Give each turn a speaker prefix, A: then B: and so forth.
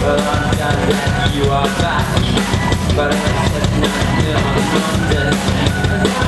A: Well, I'm glad that you are back But I said nothing on Monday